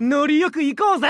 ノリよく行こうぜ。